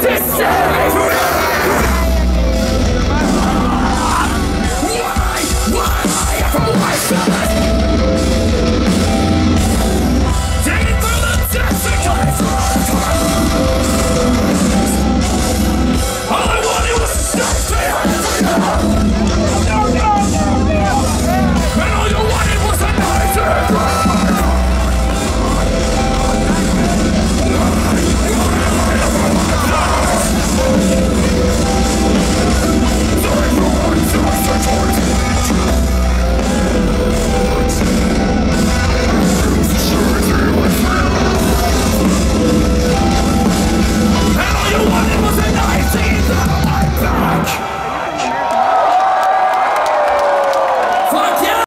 deserve